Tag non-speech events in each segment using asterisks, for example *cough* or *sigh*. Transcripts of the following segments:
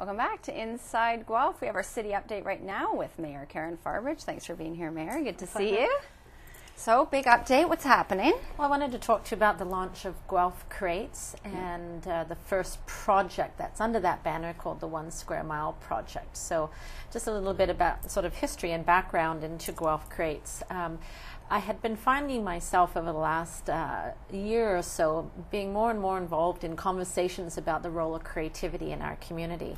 Welcome back to Inside Guelph. We have our city update right now with Mayor Karen Farbridge. Thanks for being here, Mayor. Good to see you. So, big update. What's happening? Well, I wanted to talk to you about the launch of Guelph Creates and uh, the first project that's under that banner called the One Square Mile Project. So, just a little bit about sort of history and background into Guelph Creates. Um, I had been finding myself over the last uh, year or so being more and more involved in conversations about the role of creativity in our community.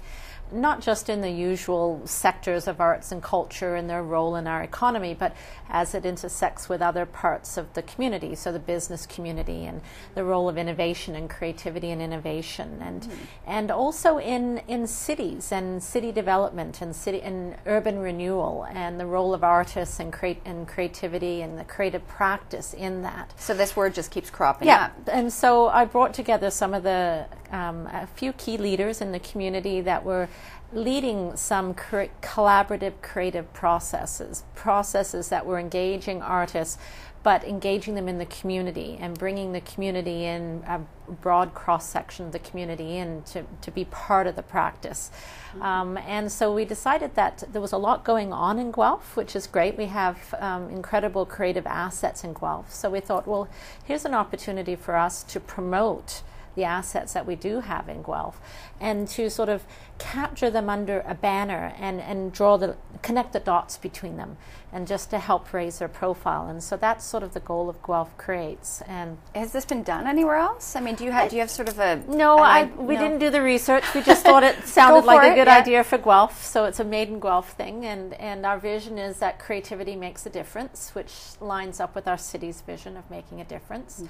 Not just in the usual sectors of arts and culture and their role in our economy, but as it intersects with other parts of the community, so the business community and the role of innovation and creativity and innovation, and mm. and also in in cities and city development and city and urban renewal and the role of artists and create and creativity and the creative practice in that. So this word just keeps cropping up yeah. up. And so I brought together some of the, um, a few key leaders in the community that were leading some cre- collaborative creative processes, processes that were engaging artists but engaging them in the community and bringing the community in a broad cross section of the community in to, to be part of the practice. Mm-hmm. Um, and so we decided that there was a lot going on in Guelph, which is great. We have um, incredible creative assets in Guelph. So we thought, well, here's an opportunity for us to promote the assets that we do have in Guelph and to sort of capture them under a banner and, and draw the connect the dots between them and just to help raise their profile. And so that's sort of the goal of Guelph creates. And has this been done anywhere else? I mean do you have do you have sort of a no I we no. didn't do the research. We just thought it *laughs* sounded like it, a good yeah. idea for Guelph. So it's a made in Guelph thing and and our vision is that creativity makes a difference which lines up with our city's vision of making a difference.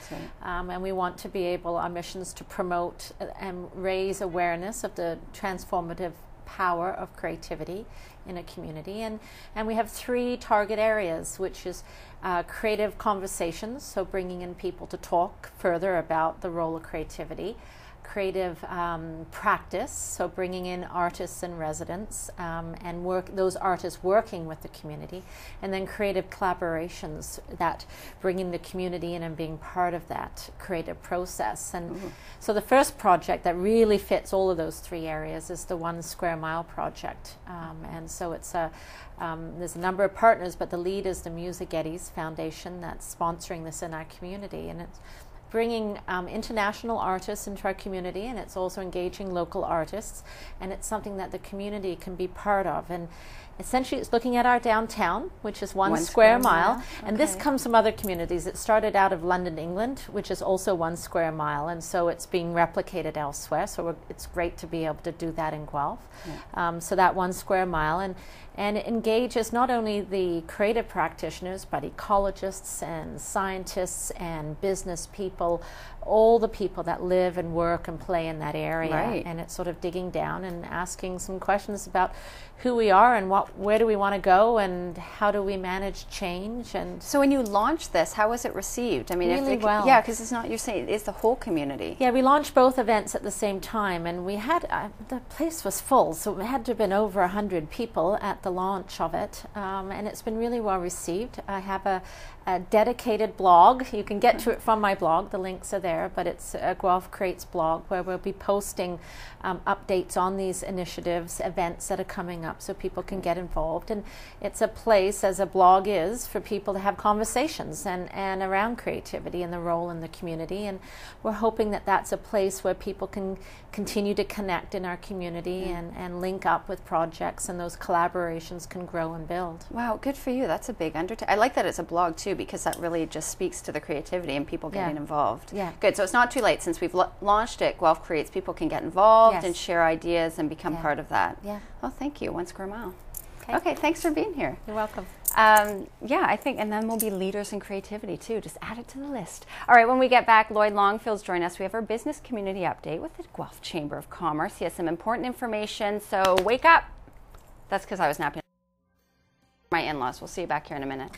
Um, and we want to be able our missions to promote and raise awareness of the transformative power of creativity in a community. And, and we have three target areas, which is uh, creative conversations, so bringing in people to talk further about the role of creativity creative um, practice, so bringing in artists and residents um, and work those artists working with the community, and then creative collaborations that bringing the community in and being part of that creative process. And mm-hmm. so the first project that really fits all of those three areas is the One Square Mile project, um, and so it's a um, there's a number of partners, but the lead is the Musagetes Foundation that's sponsoring this in our community, and it's bringing um, international artists into our community and it's also engaging local artists and it's something that the community can be part of. And essentially it's looking at our downtown which is one, one square, square, mile, mile. and this comes from other communities. It started out of london england which is also one square mile and so it's being replicated elsewhere. So it's great to be able to do that in guelph. Yeah. um, so that one square mile and and it engages not only the creative practitioners but ecologists and scientists and business people all the people that live and work and play in that area. Right. and it's sort of digging down and asking some questions about who we are and what where do we want to go and how do we manage change and so when you launched this how was it received? I mean really it, well. Yeah because it's not you're saying it's the whole community. Yeah we launched both events at the same time and we had uh, the place was full so it had to have been over 100 people at the launch of it um, and it's been really well received. I have a, a dedicated blog. You can get to it from my blog the links are there but it's a guelph creates blog where we'll be posting um, updates on these initiatives events that are coming up up so people can get involved. And it's a place, as a blog is, for people to have conversations and, and around creativity and the role in the community. And we're hoping that that's a place where people can continue to connect in our community mm. and, and link up with projects and those collaborations can grow and build. Wow, good for you. That's a big undertaking. I like that it's a blog too because that really just speaks to the creativity and people getting yeah. involved. Yeah. Good. So it's not too late since we've launched it. Guelph Creates. People can get involved yes. and share ideas and become yeah. part of that. Yeah. Well, thank you. One square mile. Okay. okay. thanks for being here. You're welcome. Um, yeah, I think, and then we'll be leaders in creativity too. Just add it to the list. All right, when we get back, Lloyd Longfield's join us. We have our business community update with the Guelph Chamber of Commerce. He has some important information, so wake up. That's because I was napping my in laws. We'll see you back here in a minute.